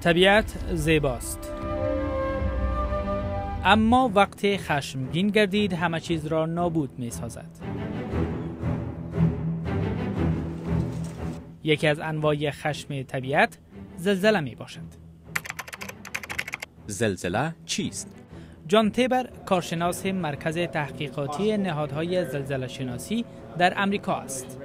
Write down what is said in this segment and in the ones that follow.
طبیعت زیباست. اما وقتی خشمگین گردید همه چیز را نابود می سازد. یکی از انواع خشم طبیعت زلزله می باشد. زلزله چیست؟ جان تیبر کارشناس مرکز تحقیقاتی نهادهای زلزله شناسی در امریکا است.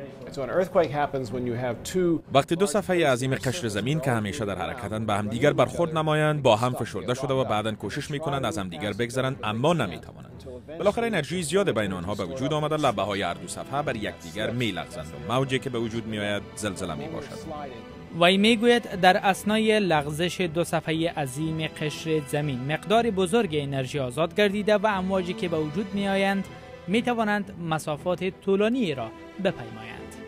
وقتی دو صفحه عظیم قشر زمین که همیشه در حرکتند به همدیگر برخورد نمایند با هم فشرده شده و بعدا کوشش می‌کنند از همدیگر بگذرند اما نمی‌توانند بالاخره انرژی زیاد بین آنها به وجود آمده لبه های هر دو صفحه بر یکدیگر میلغزند و موجی که به وجود میآید زلزله می باشد وی می‌گوید در اسنای لغزش دو صفحه عظیم قشر زمین مقدار بزرگ انرژی آزاد گردیده و امواجی که به وجود می آیند می توانند مسافات طولانی را بپیمایند.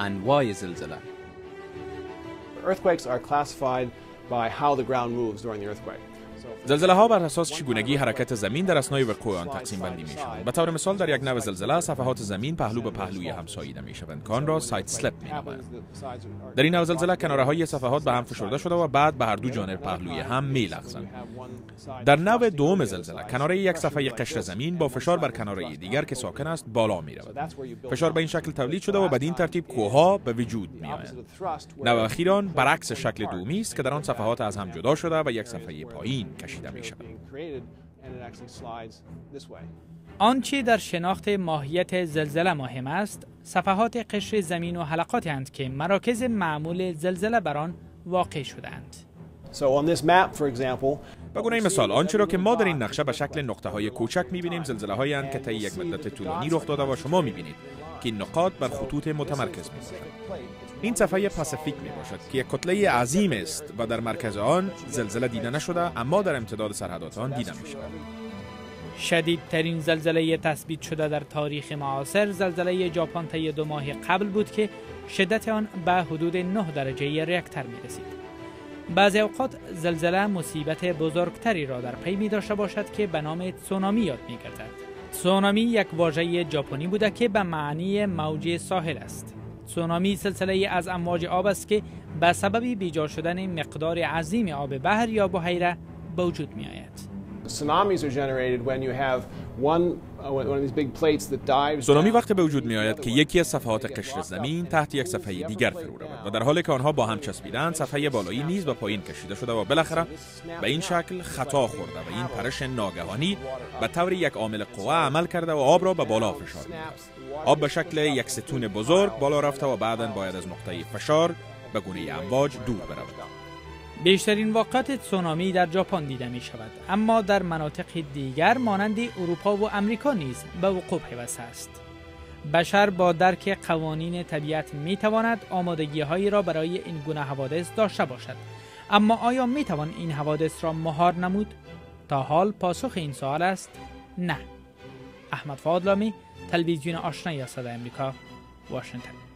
انواع زلزله Earthquakes are classified by how the ground moves during the earthquake. زلزله ها بر اساس چگونگی حرکت زمین در اسنای وقوع آن تقسیم بندی می شوند. به طور مثال در یک نوع زلزله صفحات زمین پهلو به پهلوی هم ساییده می شوند که آن را سایت سلپ می نامند. در این نوع زلزله کناره های صفحات به هم فشرده شده و بعد به هر دو جانب پهلوی هم می لغزند. در نوع دوم زلزله کناره یک صفحه قشر زمین با فشار بر کناره دیگر که ساکن است بالا می رود. فشار به این شکل تولید شده و بدین ترتیب کوهها به وجود می آیند. نوع اخیران برعکس شکل دومی است که در آن صفحات از هم جدا شده و یک صفحه پایین کشیده می شود. آنچه در شناخت ماهیت زلزله مهم است صفحات قشر زمین و حلقات هند که مراکز معمول زلزله بر آن واقع شدهاند. به گونه مثال آنچه را که ما در این نقشه به شکل نقطه های کوچک می‌بینیم زلزله های هند که طی یک مدت طولانی رخ داده و شما می‌بینید که این نقاط بر خطوط متمرکز می این صفحه پاسیفیک می باشد که یک کتله عظیم است و در مرکز آن زلزله دیده نشده اما در امتداد سرحدات آن دیده می شود. شدیدترین زلزله تثبیت شده در تاریخ معاصر زلزله ژاپن طی دو ماه قبل بود که شدت آن به حدود 9 درجه ریکتر می رسید. بعضی اوقات زلزله مصیبت بزرگتری را در پی می داشته باشد که به نام تسونامی یاد می گردد. تسونامی یک واژه ژاپنی بوده که به معنی موج ساحل است. تسونامی سلسله از امواج آب است که به سبب بیجار شدن مقدار عظیم آب بحر یا بحیره به وجود می آید. سونامی وقتی به وجود می آید که یکی از صفحات قشر زمین تحت یک صفحه دیگر فرو رود و در حالی که آنها با هم چسبیدند صفحه بالایی نیز به پایین کشیده شده و بالاخره به این شکل خطا خورده و این پرش ناگهانی به طور یک عامل قوه عمل کرده و آب را به بالا فشار آب به شکل یک ستون بزرگ بالا رفته و بعدا باید از نقطه فشار به گونه امواج دور برود. بیشترین واقعات تسونامی در ژاپن دیده می شود اما در مناطق دیگر مانند اروپا و امریکا نیز به وقوع پیوسته است. بشر با درک قوانین طبیعت می تواند آمادگی هایی را برای این گونه حوادث داشته باشد. اما آیا می توان این حوادث را مهار نمود؟ تا حال پاسخ این سوال است نه. احمد فادلامی تلویزیون آشنای صدای امریکا واشنگتن.